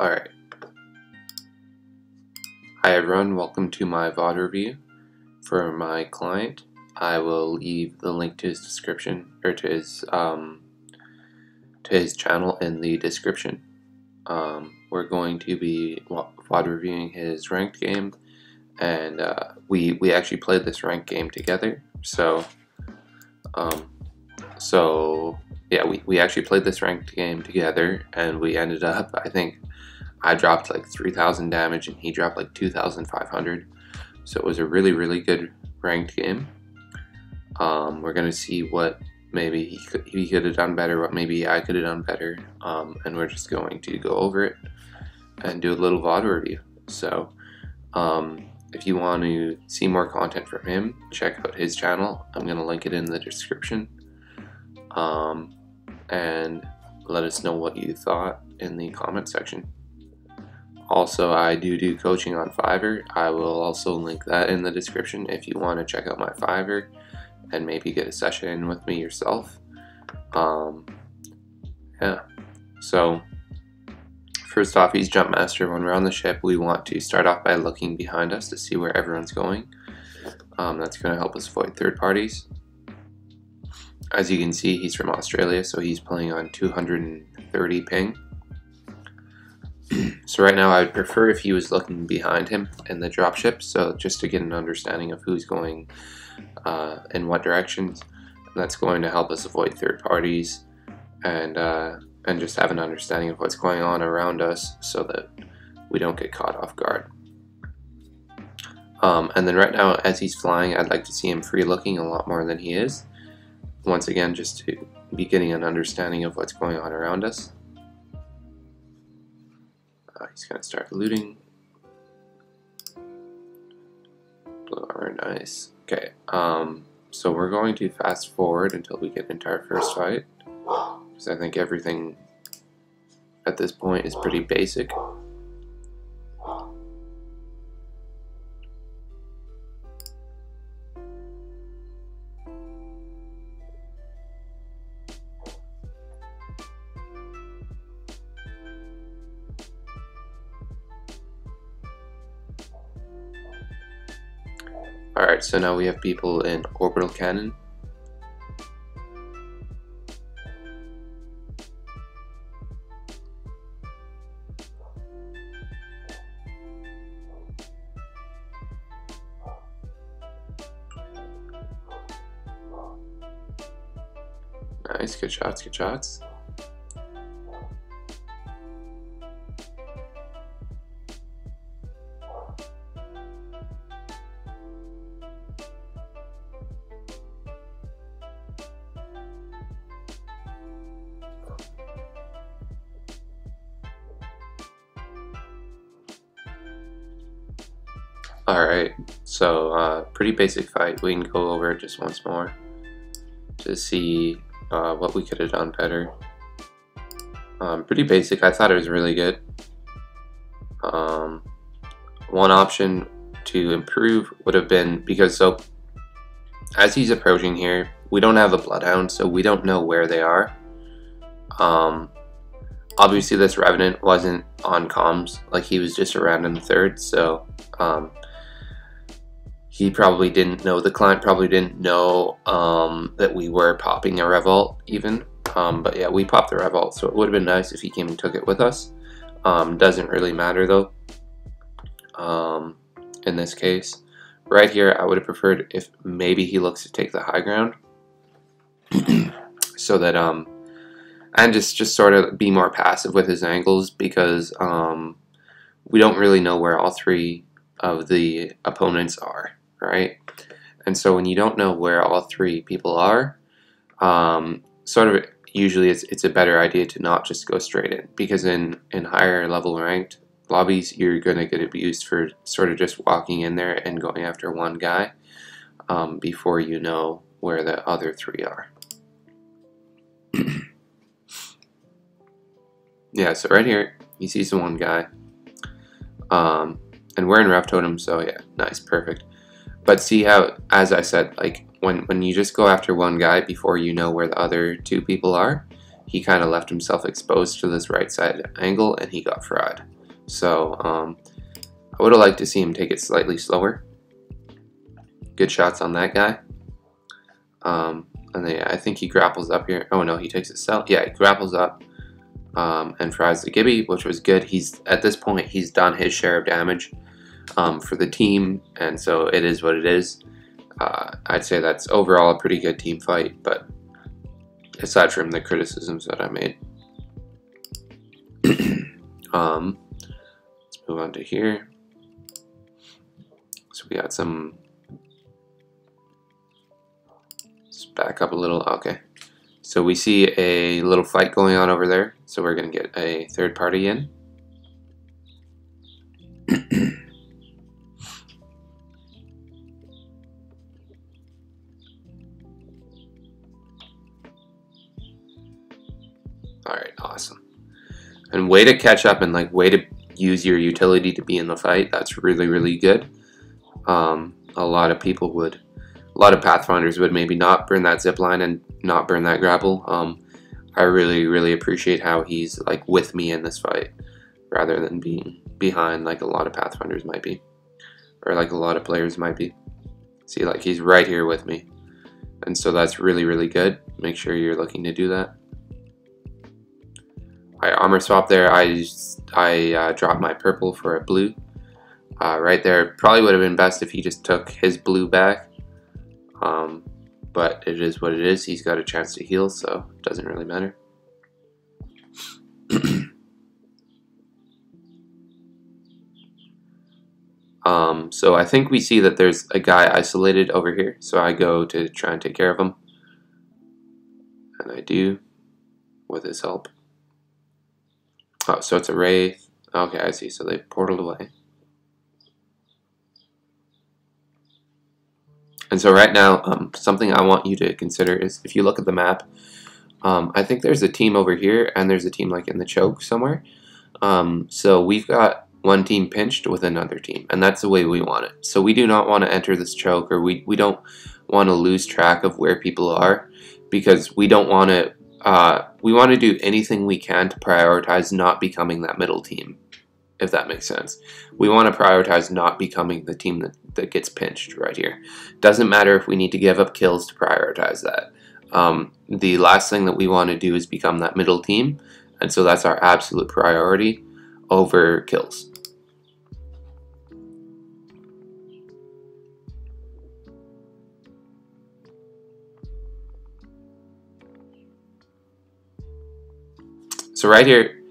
Alright. Hi everyone, welcome to my VOD review for my client. I will leave the link to his description, or to his, um, to his channel in the description. Um, we're going to be VOD reviewing his ranked game, and uh, we, we actually played this ranked game together, so, um, so yeah, we, we actually played this ranked game together, and we ended up, I think, I dropped like 3,000 damage and he dropped like 2,500. So it was a really, really good ranked game. Um, we're going to see what maybe he could, he could have done better, what maybe I could have done better. Um, and we're just going to go over it and do a little VOD review. So um, if you want to see more content from him, check out his channel. I'm going to link it in the description. Um, and let us know what you thought in the comment section. Also, I do do coaching on Fiverr. I will also link that in the description if you want to check out my Fiverr and maybe get a session with me yourself. Um, yeah, so first off, he's Jump Master. When we're on the ship, we want to start off by looking behind us to see where everyone's going. Um, that's going to help us avoid third parties. As you can see, he's from Australia, so he's playing on 230 ping. So right now I would prefer if he was looking behind him in the dropship, so just to get an understanding of who's going uh, in what directions. That's going to help us avoid third parties and uh, and just have an understanding of what's going on around us so that we don't get caught off guard. Um, and then right now, as he's flying, I'd like to see him free looking a lot more than he is. Once again, just to be getting an understanding of what's going on around us. Uh, he's going to start looting. Blue armor, nice. Okay, um, so we're going to fast forward until we get into our first fight. Because I think everything at this point is pretty basic. So now we have people in orbital cannon. Nice, good shots, good shots. Pretty basic fight. We can go over it just once more to see uh, what we could have done better. Um, pretty basic. I thought it was really good. Um, one option to improve would have been because so as he's approaching here, we don't have a bloodhound, so we don't know where they are. Um, obviously, this revenant wasn't on comms, like he was just around in the third, so um, he probably didn't know, the client probably didn't know um, that we were popping a Rev ult even. Um, but yeah, we popped the Rev ult, so it would have been nice if he came and took it with us. Um, doesn't really matter though, um, in this case. Right here, I would have preferred if maybe he looks to take the high ground. so that, um, and just, just sort of be more passive with his angles because um, we don't really know where all three of the opponents are right? And so when you don't know where all three people are, um, sort of usually it's, it's a better idea to not just go straight in because in, in higher level ranked lobbies, you're going to get abused for sort of just walking in there and going after one guy um, before you know where the other three are. yeah, so right here, he sees the one guy. Um, and we're in Totem, so yeah, nice, perfect. But see how, as I said, like when, when you just go after one guy before you know where the other two people are, he kind of left himself exposed to this right side angle and he got fried. So um, I would have liked to see him take it slightly slower. Good shots on that guy. Um, and then, yeah, I think he grapples up here. Oh no, he takes it cell. Yeah, he grapples up um, and fries the Gibby, which was good. He's at this point he's done his share of damage um, for the team, and so it is what it is. Uh, I'd say that's overall a pretty good team fight, but aside from the criticisms that I made. um, let's move on to here. So we got some. Let's back up a little. Okay. So we see a little fight going on over there. So we're going to get a third party in. And way to catch up and like way to use your utility to be in the fight. That's really, really good. Um, a lot of people would, a lot of Pathfinders would maybe not burn that zip line and not burn that grapple. Um, I really, really appreciate how he's like with me in this fight rather than being behind like a lot of Pathfinders might be or like a lot of players might be. See, like he's right here with me. And so that's really, really good. Make sure you're looking to do that. I armor swap there. I I uh, dropped my purple for a blue. Uh, right there, probably would have been best if he just took his blue back. Um, but it is what it is. He's got a chance to heal, so it doesn't really matter. um, so I think we see that there's a guy isolated over here, so I go to try and take care of him. And I do, with his help. Oh, so it's a Wraith. Okay, I see. So they portaled away. And so right now, um, something I want you to consider is if you look at the map, um, I think there's a team over here and there's a team like in the choke somewhere. Um, so we've got one team pinched with another team, and that's the way we want it. So we do not want to enter this choke or we, we don't want to lose track of where people are because we don't want to uh, we want to do anything we can to prioritize not becoming that middle team, if that makes sense. We want to prioritize not becoming the team that, that gets pinched right here. Doesn't matter if we need to give up kills to prioritize that. Um, the last thing that we want to do is become that middle team, and so that's our absolute priority over kills. So right here,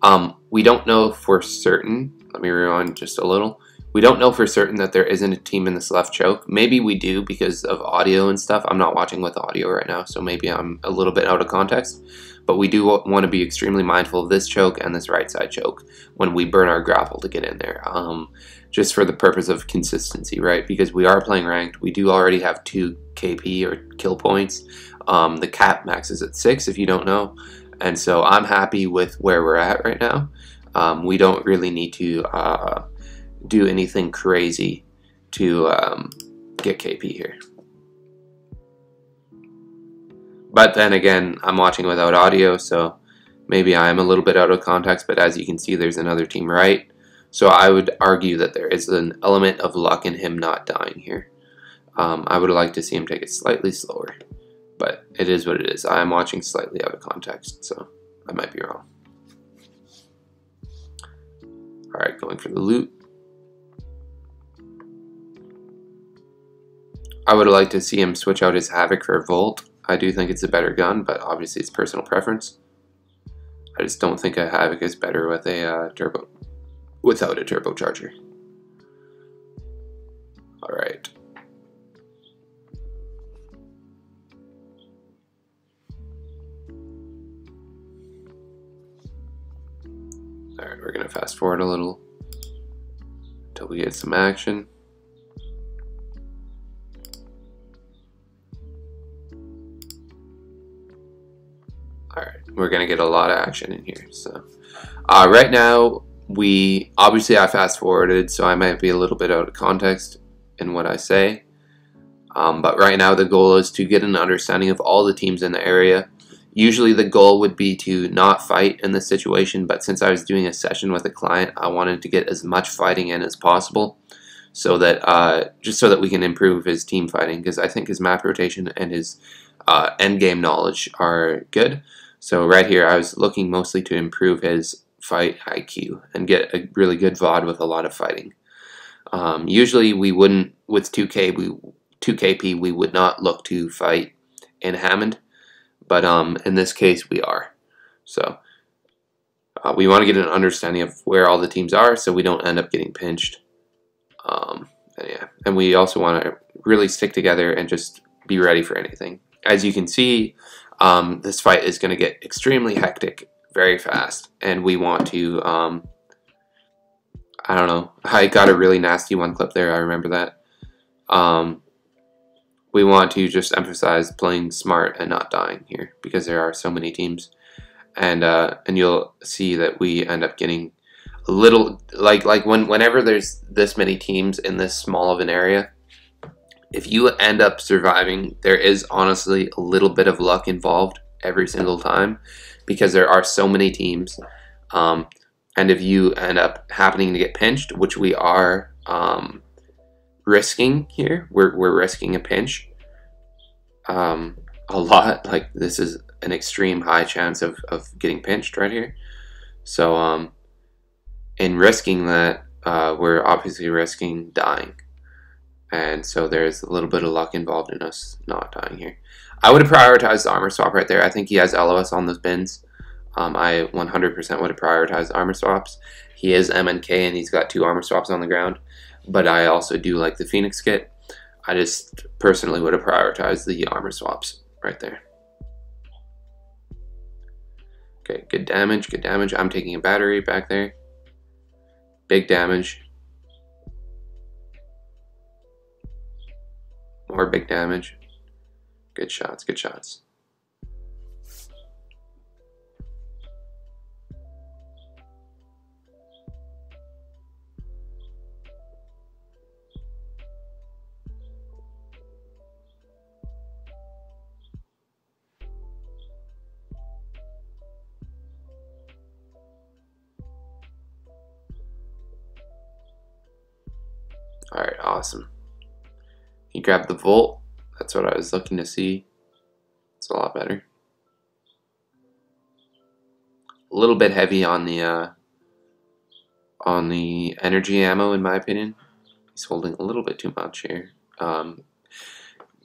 um, we don't know for certain. Let me rewind just a little. We don't know for certain that there isn't a team in this left choke. Maybe we do because of audio and stuff. I'm not watching with audio right now, so maybe I'm a little bit out of context. But we do want to be extremely mindful of this choke and this right side choke when we burn our grapple to get in there. Um, just for the purpose of consistency, right? Because we are playing ranked. We do already have two KP or kill points. Um, the cap maxes at six, if you don't know. And so I'm happy with where we're at right now. Um, we don't really need to uh, do anything crazy to um, get KP here. But then again, I'm watching without audio, so maybe I'm a little bit out of context, but as you can see, there's another team right. So I would argue that there is an element of luck in him not dying here. Um, I would like to see him take it slightly slower but it is what it is. I am watching slightly out of context, so I might be wrong. Alright, going for the loot. I would like to see him switch out his Havoc for a Volt. I do think it's a better gun, but obviously it's personal preference. I just don't think a Havoc is better with a uh, turbo, without a turbocharger. Alright. Alright, we're to fast forward a little until we get some action. Alright, we're going to get a lot of action in here. So, uh, right now, we obviously I fast forwarded, so I might be a little bit out of context in what I say. Um, but right now, the goal is to get an understanding of all the teams in the area Usually the goal would be to not fight in this situation, but since I was doing a session with a client, I wanted to get as much fighting in as possible so that uh, just so that we can improve his team fighting because I think his map rotation and his uh, end game knowledge are good. So right here, I was looking mostly to improve his fight IQ and get a really good VOD with a lot of fighting. Um, usually we wouldn't, with 2K, we 2KP, we would not look to fight in Hammond, but um, in this case we are. So uh, we want to get an understanding of where all the teams are so we don't end up getting pinched. Um, and yeah, and we also want to really stick together and just be ready for anything. As you can see, um, this fight is going to get extremely hectic very fast, and we want to. Um, I don't know. I got a really nasty one clip there. I remember that. Um, we want to just emphasize playing smart and not dying here because there are so many teams, and uh, and you'll see that we end up getting a little like like when whenever there's this many teams in this small of an area. If you end up surviving, there is honestly a little bit of luck involved every single time because there are so many teams. Um, and if you end up happening to get pinched, which we are um, risking here, we're, we're risking a pinch um, a lot. Like this is an extreme high chance of, of getting pinched right here. So um, in risking that, uh, we're obviously risking dying. And so there's a little bit of luck involved in us not dying here. I would have prioritized the armor swap right there. I think he has LOS on those bins. Um, I 100% would have prioritized armor swaps. He is MNK and he's got two armor swaps on the ground. But I also do like the Phoenix kit. I just personally would have prioritized the armor swaps right there. Okay, good damage, good damage. I'm taking a battery back there. Big damage. More big damage. Good shots, good shots. Awesome. He grabbed the Volt. That's what I was looking to see. It's a lot better. A little bit heavy on the uh, on the energy ammo, in my opinion. He's holding a little bit too much here. Um,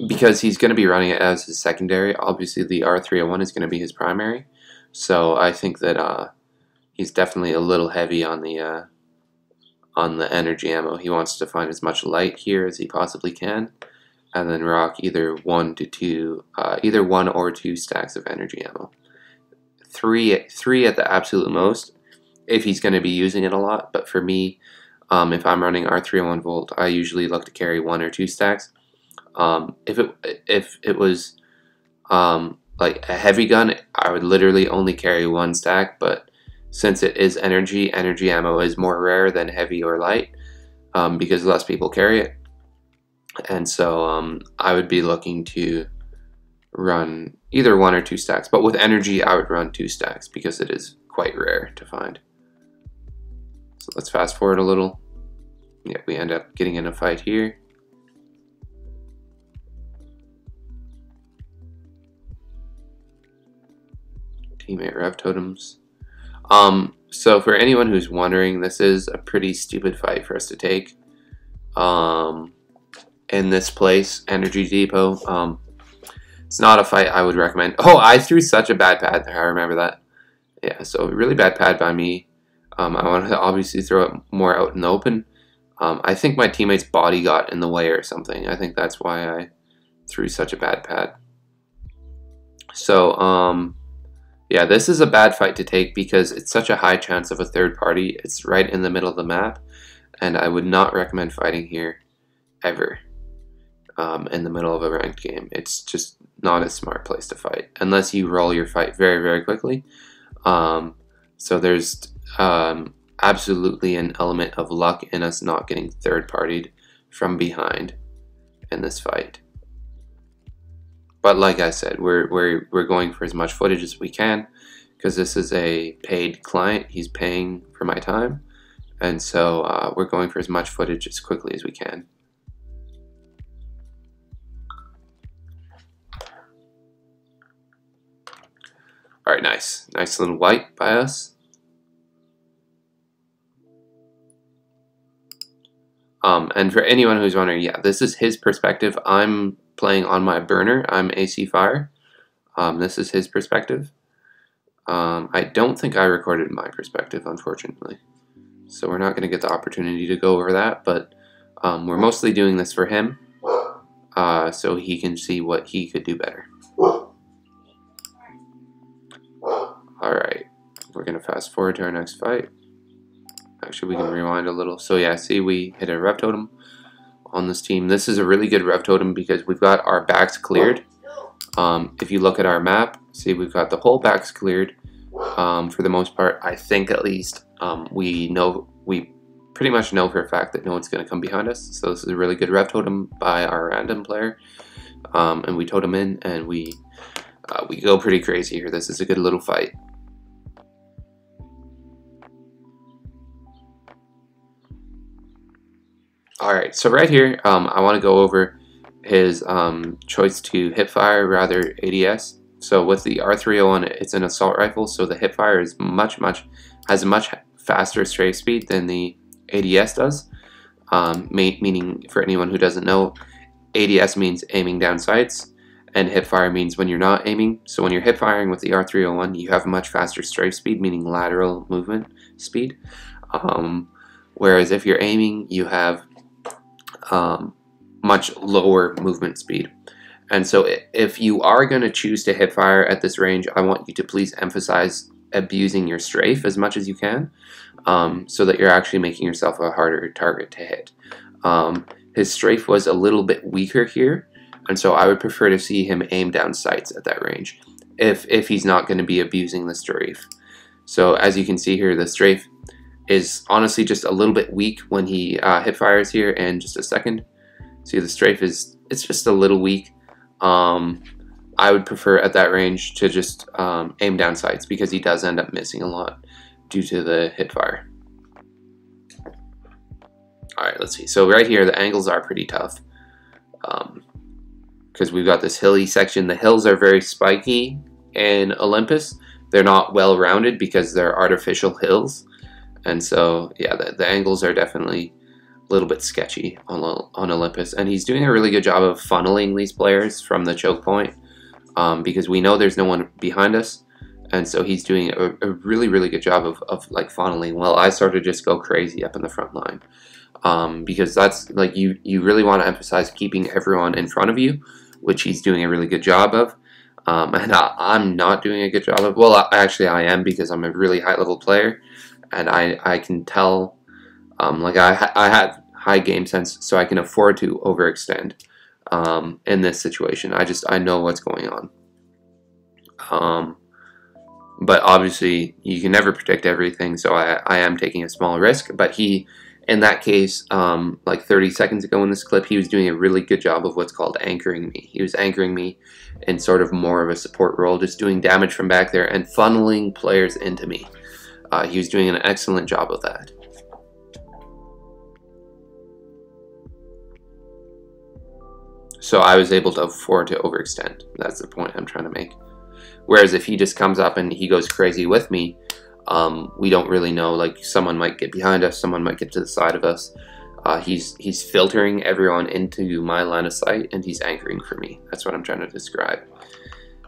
because he's going to be running it as his secondary. Obviously, the R301 is going to be his primary. So I think that uh, he's definitely a little heavy on the uh, on the energy ammo. He wants to find as much light here as he possibly can, and then rock either one to two, uh, either one or two stacks of energy ammo. Three, three at the absolute most, if he's going to be using it a lot. But for me, um, if I'm running R301 Volt, I usually look to carry one or two stacks. Um, if it if it was um, like a heavy gun, I would literally only carry one stack, but since it is energy, energy ammo is more rare than heavy or light um, because less people carry it. And so um, I would be looking to run either one or two stacks. But with energy, I would run two stacks because it is quite rare to find. So let's fast forward a little. Yeah, we end up getting in a fight here. Teammate rev totems. Um, so for anyone who's wondering, this is a pretty stupid fight for us to take. Um, in this place, Energy Depot. Um, it's not a fight I would recommend. Oh, I threw such a bad pad there. I remember that. Yeah, so really bad pad by me. Um, I wanted to obviously throw it more out in the open. Um, I think my teammate's body got in the way or something. I think that's why I threw such a bad pad. So, um, yeah, this is a bad fight to take because it's such a high chance of a third party. It's right in the middle of the map, and I would not recommend fighting here ever um, in the middle of a ranked game. It's just not a smart place to fight unless you roll your fight very, very quickly. Um, so there's um, absolutely an element of luck in us not getting third partied from behind in this fight. But like I said, we're, we're, we're going for as much footage as we can because this is a paid client. He's paying for my time. And so uh, we're going for as much footage as quickly as we can. All right, nice. Nice little white by us. Um, and for anyone who's wondering, yeah, this is his perspective. I'm playing on my burner. I'm AC Fire. Um, this is his perspective. Um, I don't think I recorded my perspective, unfortunately. So we're not going to get the opportunity to go over that, but um, we're mostly doing this for him uh, so he can see what he could do better. Alright, we're going to fast forward to our next fight. Actually, we can rewind a little. So yeah, see, we hit a rev totem on this team. This is a really good rev totem because we've got our backs cleared. Um, if you look at our map, see we've got the whole backs cleared. Um, for the most part, I think at least um, we know we pretty much know for a fact that no one's going to come behind us. So this is a really good rev totem by our random player, um, and we totem in and we uh, we go pretty crazy here. This is a good little fight. All right, so right here, um, I want to go over his um, choice to hipfire rather ADS. So with the R301, it's an assault rifle, so the hipfire is much, much has a much faster strafe speed than the ADS does. Um, meaning, for anyone who doesn't know, ADS means aiming down sights, and hipfire means when you're not aiming. So when you're hipfiring with the R301, you have much faster strafe speed, meaning lateral movement speed. Um, whereas if you're aiming, you have um, much lower movement speed. And so if you are going to choose to hip fire at this range, I want you to please emphasize abusing your strafe as much as you can um, so that you're actually making yourself a harder target to hit. Um, his strafe was a little bit weaker here, and so I would prefer to see him aim down sights at that range if, if he's not going to be abusing the strafe. So as you can see here, the strafe is honestly just a little bit weak when he uh, hip fires here in just a second. See the strafe is it's just a little weak. Um, I would prefer at that range to just um, aim down sights because he does end up missing a lot due to the hip fire. Alright, let's see. So right here, the angles are pretty tough. Because um, we've got this hilly section. The hills are very spiky in Olympus. They're not well rounded because they're artificial hills. And so, yeah, the, the angles are definitely a little bit sketchy on, on Olympus. And he's doing a really good job of funneling these players from the choke point um, because we know there's no one behind us. And so he's doing a, a, really, really good job of, of like funneling. Well, I sort of just go crazy up in the front line um, because that's like you, you really want to emphasize keeping everyone in front of you, which he's doing a really good job of. Um, and I, am not doing a good job of. Well, I, actually, I am because I'm a really high level player, and I I can tell, um, like I I have high game sense, so I can afford to overextend um, in this situation. I just I know what's going on. Um, but obviously, you can never predict everything, so I I am taking a small risk. But he in that case, um, like 30 seconds ago in this clip, he was doing a really good job of what's called anchoring me. He was anchoring me in sort of more of a support role, just doing damage from back there and funneling players into me. Uh, he was doing an excellent job of that. So I was able to afford to overextend. That's the point I'm trying to make. Whereas if he just comes up and he goes crazy with me, um, we don't really know. Like someone might get behind us, someone might get to the side of us. Uh, he's he's filtering everyone into my line of sight, and he's anchoring for me. That's what I'm trying to describe.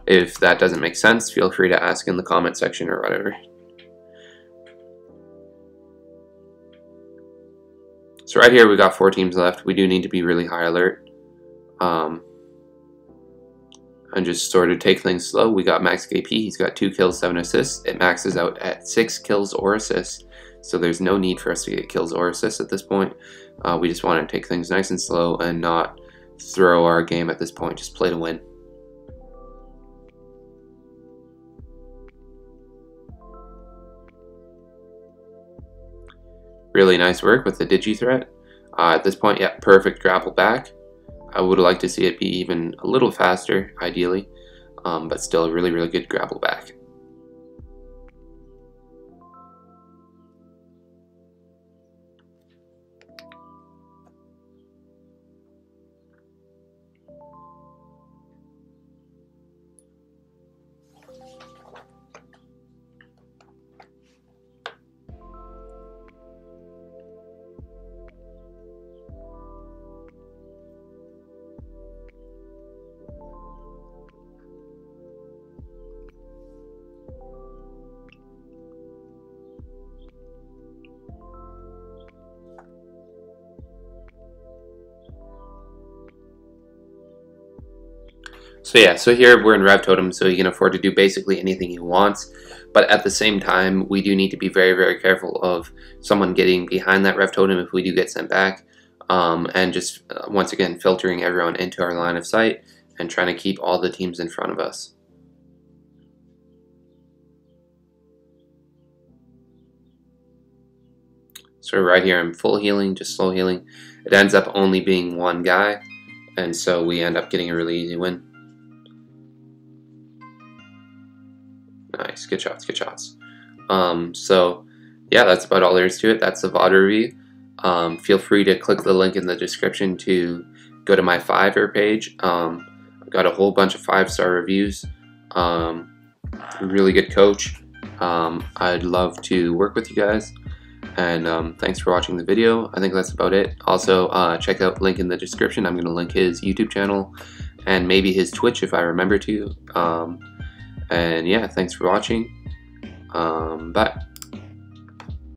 If that doesn't make sense, feel free to ask in the comment section or whatever. So right here we got four teams left. We do need to be really high alert. Um, and just sort of take things slow. We got Max KP, he's got 2 kills, 7 assists. It maxes out at 6 kills or assists, so there's no need for us to get kills or assists at this point. Uh, we just want to take things nice and slow and not throw our game at this point, just play to win. Really nice work with the Digi threat. Uh, at this point, yeah, perfect grapple back. I would like to see it be even a little faster, ideally, um, but still a really, really good grapple back. So yeah, so here we're in Rev Totem, so he can afford to do basically anything he wants. But at the same time, we do need to be very, very careful of someone getting behind that Rev Totem if we do get sent back. Um, and just, uh, once again, filtering everyone into our line of sight and trying to keep all the teams in front of us. So right here, I'm full healing, just slow healing. It ends up only being one guy, and so we end up getting a really easy win. Nice, good shots, good shots. Um, so yeah, that's about all there is to it. That's the VOD review. Um, feel free to click the link in the description to go to my Fiverr page. Um, I've got a whole bunch of five-star reviews. Um, really good coach. Um, I'd love to work with you guys. And um, thanks for watching the video. I think that's about it. Also, uh, check out link in the description. I'm going to link his YouTube channel and maybe his Twitch if I remember to. And yeah, thanks for watching. Um, bye.